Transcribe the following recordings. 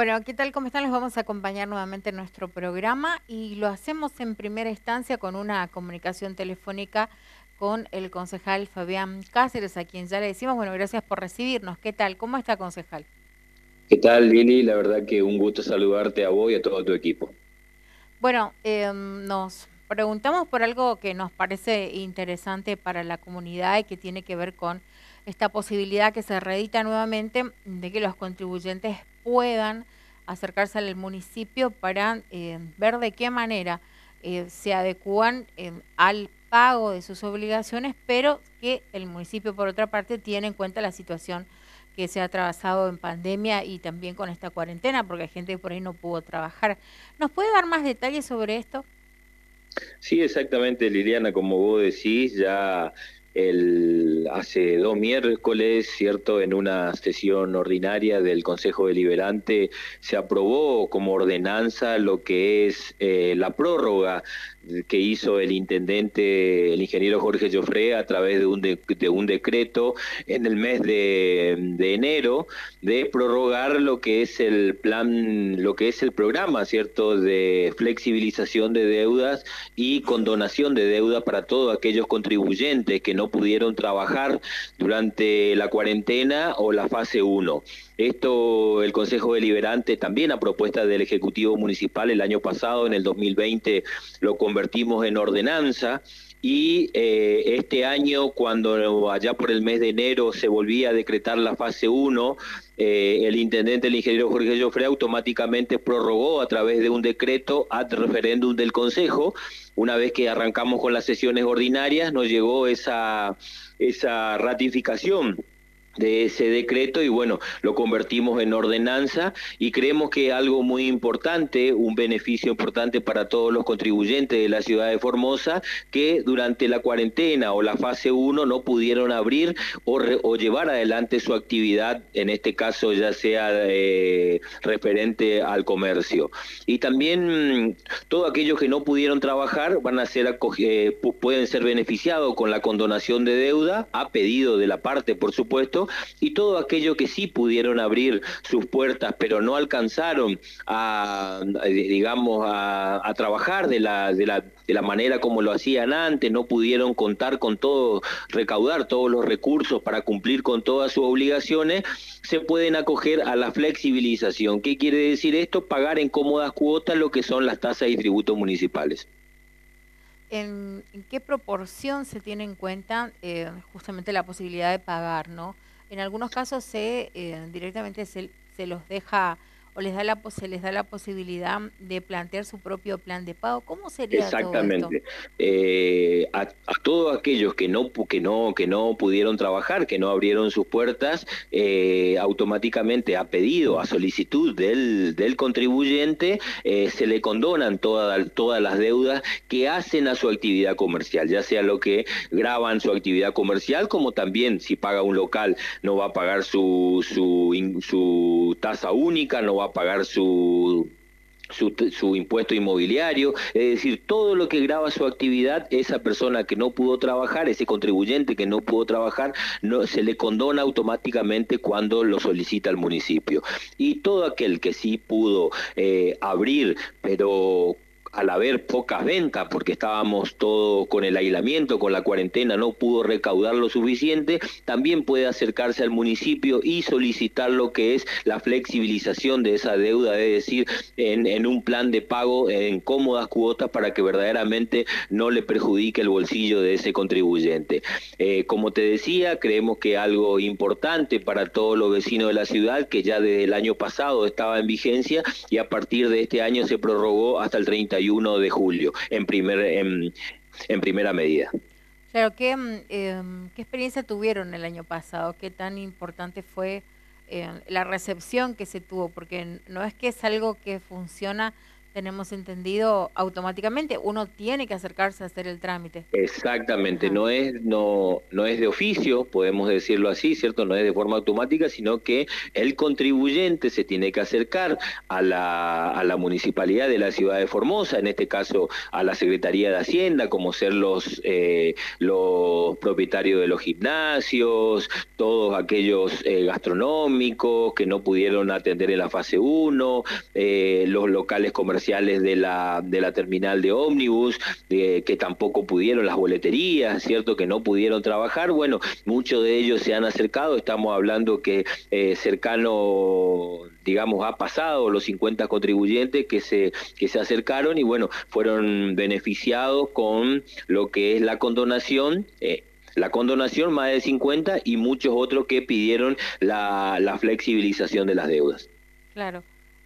Bueno, ¿qué tal? ¿Cómo están? Les vamos a acompañar nuevamente en nuestro programa y lo hacemos en primera instancia con una comunicación telefónica con el concejal Fabián Cáceres, a quien ya le decimos, bueno, gracias por recibirnos. ¿Qué tal? ¿Cómo está, concejal? ¿Qué tal, Lili? La verdad que un gusto saludarte a vos y a todo tu equipo. Bueno, em, nos preguntamos por algo que nos parece interesante para la comunidad y que tiene que ver con esta posibilidad que se reedita nuevamente de que los contribuyentes puedan acercarse al municipio para eh, ver de qué manera eh, se adecúan eh, al pago de sus obligaciones, pero que el municipio, por otra parte, tiene en cuenta la situación que se ha atravesado en pandemia y también con esta cuarentena, porque hay gente que por ahí no pudo trabajar. ¿Nos puede dar más detalles sobre esto? Sí, exactamente, Liliana, como vos decís, ya el, hace dos miércoles, ¿cierto? En una sesión ordinaria del Consejo Deliberante se aprobó como ordenanza lo que es eh, la prórroga que hizo el intendente, el ingeniero Jorge Joffre, a través de un, de, un decreto en el mes de, de, enero, de prorrogar lo que es el plan, lo que es el programa, ¿cierto?, de flexibilización de deudas y condonación de deuda para todos aquellos contribuyentes que no pudieron trabajar durante la cuarentena o la fase 1. Esto el Consejo Deliberante también a propuesta del Ejecutivo Municipal el año pasado, en el 2020, lo convertimos en ordenanza y eh, este año, cuando allá por el mes de enero se volvía a decretar la fase 1, eh, el intendente, el ingeniero Jorge Joffre, automáticamente prorrogó a través de un decreto ad referéndum del Consejo. Una vez que arrancamos con las sesiones ordinarias, nos llegó esa, esa ratificación de ese decreto y bueno, lo convertimos en ordenanza y creemos que algo muy importante, un beneficio importante para todos los contribuyentes de la ciudad de Formosa, que durante la cuarentena o la fase 1 no pudieron abrir o, llevar adelante su actividad, en este caso ya sea eh, referente al comercio. Y también mm, todos aquellos que no pudieron trabajar van a ser eh, pueden ser beneficiados con la condonación de deuda a pedido de la parte, por supuesto, y todo aquello que sí pudieron abrir sus puertas, pero no alcanzaron a, digamos, a, trabajar de la, de, la, de la manera como lo hacían antes, no pudieron contar con todo, recaudar todos los recursos para cumplir con todas sus obligaciones, se pueden acoger a la flexibilización. ¿Qué quiere decir esto? Pagar en cómodas cuotas lo que son las tasas y tributos municipales. ¿En, qué proporción se tiene en cuenta eh, justamente la posibilidad de pagar, no? En algunos casos se eh, directamente se, se los deja les da la se les da la posibilidad de plantear su propio plan de pago. ¿Cómo sería Exactamente. Eh, a, todos aquellos que no que no que no pudieron trabajar, que no abrieron sus puertas, eh, automáticamente a pedido, a solicitud del, del contribuyente, eh, se le condonan todas todas las deudas que hacen a su actividad comercial, ya sea lo que graban su actividad comercial, como también si paga un local no va a pagar su su, su tasa única, no va a pagar su su, impuesto inmobiliario, es decir, todo lo que graba su actividad, esa persona que no pudo trabajar, ese contribuyente que no pudo trabajar, no, se le condona automáticamente cuando lo solicita el municipio. Y todo aquel que sí pudo eh, abrir, pero al haber pocas ventas, porque estábamos todo con el aislamiento, con la cuarentena, no pudo recaudar lo suficiente, también puede acercarse al municipio y solicitar lo que es la flexibilización de esa deuda, es decir, en, un plan de pago en cómodas cuotas para que verdaderamente no le perjudique el bolsillo de ese contribuyente. Eh, como te decía, creemos que algo importante para todos los vecinos de la ciudad, que ya desde el año pasado estaba en vigencia y a partir de este año se prorrogó hasta el 30 de julio. En primer, en primera medida. Claro, ¿qué, mm, em, ¿qué experiencia tuvieron el año pasado? ¿Qué tan importante fue eh, la recepción que se tuvo? Porque no es que es algo que funciona tenemos entendido automáticamente uno tiene que acercarse a hacer el trámite. Exactamente, no es no no es de oficio, podemos decirlo así, cierto, no es de forma automática, sino que el contribuyente se tiene que acercar a la, a la municipalidad de la ciudad de Formosa, en este caso a la Secretaría de Hacienda, como ser los eh, los propietarios de los gimnasios, todos aquellos eh, gastronómicos que no pudieron atender en la fase 1, eh, los locales comerciales de la, de la terminal de ómnibus, que tampoco pudieron, las boleterías, ¿cierto? Que no pudieron trabajar. Bueno, muchos de ellos se han acercado, estamos hablando que eh, cercano digamos, ha pasado los 50 contribuyentes que se, que se acercaron y bueno, fueron beneficiados con lo que es la condonación. Eh, la condonación más de 50 y muchos otros que pidieron la, la flexibilización de las deudas. Claro.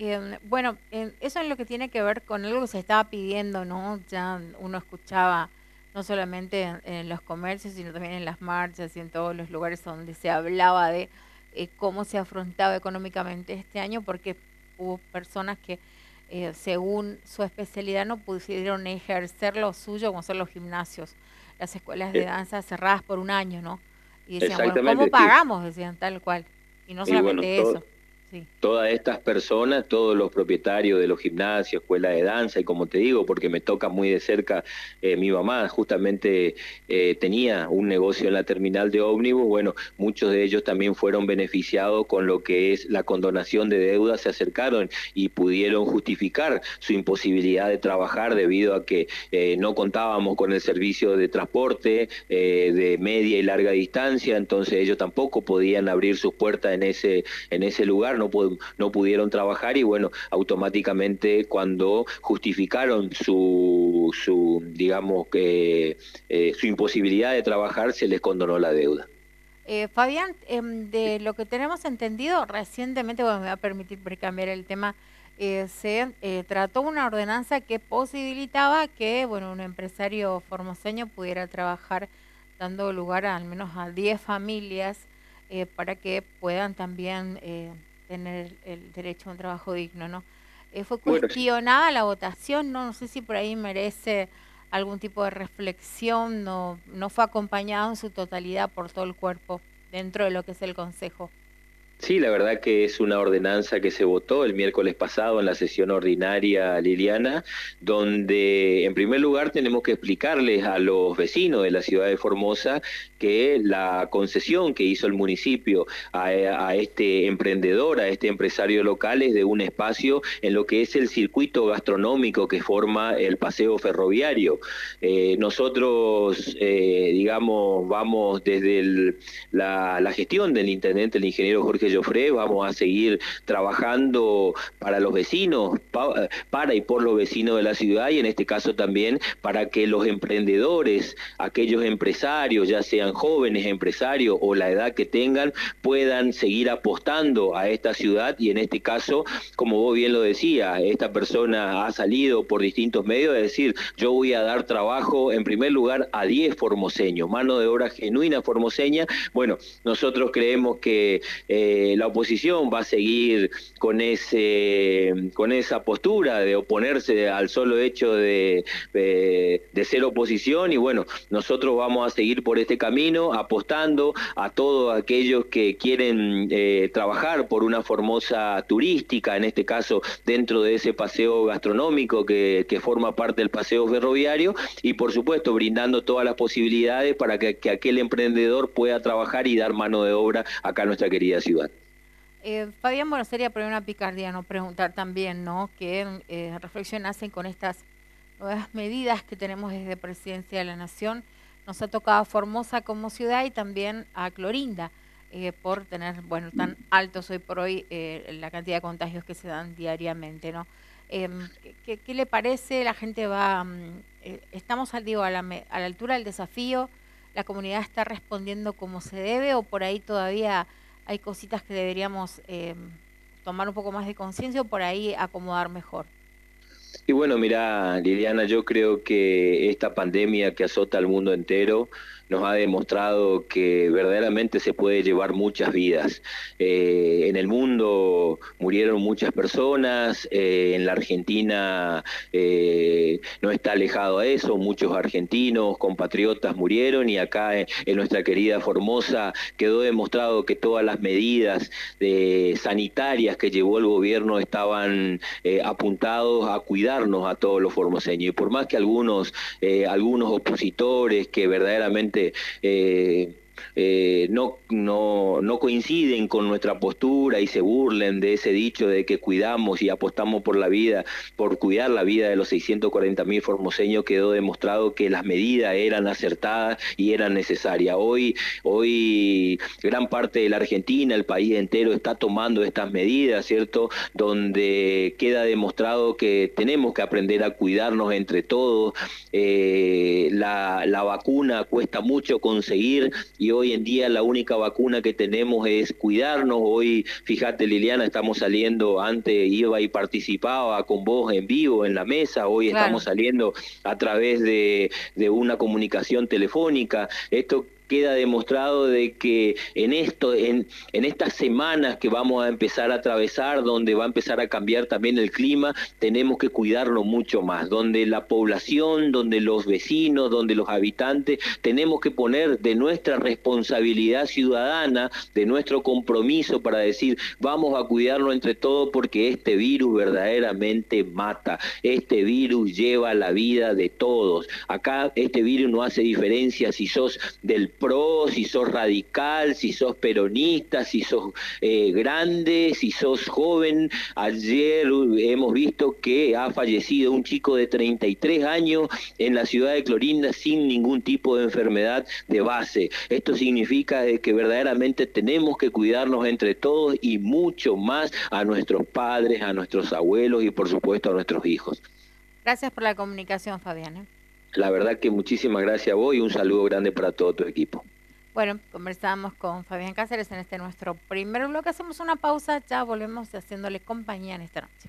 Em, bueno, eso es lo que tiene que ver con algo que se estaba pidiendo, ¿no? Ya uno escuchaba no solamente en, los comercios, sino también en las marchas y en todos los lugares donde se hablaba de eh, cómo se afrontaba económicamente este año, porque hubo personas que eh, según su especialidad no pudieron ejercer lo suyo, como son los gimnasios, las escuelas de eh. danza cerradas por un año, ¿no? Y decían, bueno, ¿cómo pagamos? Decían tal cual. Y no solamente eso. Todas estas personas, todos los propietarios de los gimnasios, escuelas de danza, y como te digo, porque me toca muy de cerca, eh, mi mamá justamente eh, tenía un negocio en la terminal de ómnibus, bueno, muchos de ellos también fueron beneficiados con lo que es la condonación de deudas, se acercaron y pudieron justificar su imposibilidad de trabajar debido a que eh, no contábamos con el servicio de transporte de media y larga distancia, entonces ellos tampoco podían abrir sus puertas en ese, en ese lugar no, no pudieron trabajar y bueno, automáticamente cuando justificaron su, su digamos, que eh, su imposibilidad de trabajar, se les condonó la deuda. Eh, Fabián, em, de lo que tenemos entendido recientemente, bueno, me va a permitir cambiar el tema, eh, se trató una ordenanza que posibilitaba que, bueno, un empresario formoseño pudiera trabajar dando lugar a, al menos a 10 familias para que puedan también tener el derecho a un trabajo digno, ¿no? Eh, fue cuestionada la votación, ¿no? no sé si por ahí merece algún tipo de reflexión, no, no fue acompañado en su totalidad por todo el cuerpo dentro de lo que es el Consejo. Sí, la verdad que es una ordenanza que se votó el miércoles pasado en la sesión ordinaria Liliana, donde en primer lugar tenemos que explicarles a los vecinos de la ciudad de Formosa que la concesión que hizo el municipio a, este emprendedor, a este empresario local es de un espacio en lo que es el circuito gastronómico que forma el paseo ferroviario. Eh, nosotros, eh, digamos, vamos desde la, la gestión del intendente, el ingeniero Jorge Joffre, vamos a seguir trabajando para los vecinos, para y por los vecinos de la ciudad y en este caso también para que los emprendedores, aquellos empresarios, ya sean jóvenes empresarios o la edad que tengan, puedan seguir apostando a esta ciudad y en este caso, como vos bien lo decías, esta persona ha salido por distintos medios, es decir, yo voy a dar trabajo en primer lugar a 10 formoseños, mano de obra genuina formoseña. Bueno, nosotros creemos que eh, eh, la oposición va a seguir con ese con esa postura de oponerse al solo hecho de, ser oposición y bueno, nosotros vamos a seguir por este camino apostando a todos aquellos que quieren eh, trabajar por una Formosa turística, en este caso dentro de ese paseo gastronómico que, forma parte del paseo ferroviario y por supuesto brindando todas las posibilidades para que, que aquel emprendedor pueda trabajar y dar mano de obra acá en nuestra querida ciudad. Eh, Fabián, bueno, sería por una picardía no preguntar también, ¿no? ¿Qué eh, reflexión hacen con estas nuevas medidas que tenemos desde Presidencia de la Nación? Nos ha tocado a Formosa como ciudad y también a Clorinda eh, por tener, bueno, tan altos hoy por hoy eh, la cantidad de contagios que se dan diariamente, ¿no? Em, ¿qué, le parece? La gente va, mm, estamos digo, a la, a la altura del desafío, la comunidad está respondiendo como se debe o por ahí todavía hay cositas que deberíamos eh, tomar un poco más de conciencia o por ahí acomodar mejor? Y bueno, mira, Liliana, yo creo que esta pandemia que azota al mundo entero nos ha demostrado que verdaderamente se puede llevar muchas vidas. Eh, en el mundo murieron muchas personas, eh, en la Argentina eh, no está alejado a eso, muchos argentinos, compatriotas murieron y acá en, nuestra querida Formosa quedó demostrado que todas las medidas sanitarias que llevó el gobierno estaban apuntados a cuidarnos a todos los formoseños. Y por más que algunos, algunos opositores que verdaderamente eh, eh, no, no, no coinciden con nuestra postura y se burlen de ese dicho de que cuidamos y apostamos por la vida, por cuidar la vida de los 640 mil formoseños, quedó demostrado que las medidas eran acertadas y eran necesarias. Hoy, hoy gran parte de la Argentina, el país entero, está tomando estas medidas, ¿cierto? Donde queda demostrado que tenemos que aprender a cuidarnos entre todos. Eh, la, la vacuna cuesta mucho conseguir y hoy en día la única vacuna que tenemos es cuidarnos. Hoy, fíjate Liliana, estamos saliendo, antes iba y participaba con vos en vivo en la mesa, hoy estamos saliendo a través de, de una comunicación telefónica. Esto queda demostrado de que en esto, en, en estas semanas que vamos a empezar a atravesar, donde va a empezar a cambiar también el clima, tenemos que cuidarlo mucho más, donde la población, donde los vecinos, donde los habitantes, tenemos que poner de nuestra responsabilidad ciudadana, de nuestro compromiso para decir, vamos a cuidarlo entre todos porque este virus verdaderamente mata, este virus lleva la vida de todos. Acá este virus no hace diferencia si sos del pro, si sos radical, si sos peronista, si sos eh, grande, si sos joven. Ayer hemos visto que ha fallecido un chico de 33 años en la ciudad de Clorinda sin ningún tipo de enfermedad de base. Esto significa que verdaderamente tenemos que cuidarnos entre todos y mucho más a nuestros padres, a nuestros abuelos y por supuesto a nuestros hijos. Gracias por la comunicación, Fabián. La verdad que muchísimas gracias a vos y un saludo grande para todo tu equipo. Bueno, conversamos con Fabián Cáceres en este nuestro primer bloque. Hacemos una pausa, ya volvemos haciéndole compañía en esta noche.